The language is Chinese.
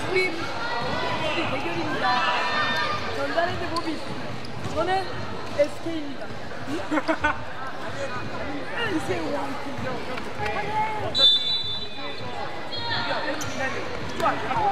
주림우리대결입니다전달인드모비저는 SK 입니다 이세우저는이세우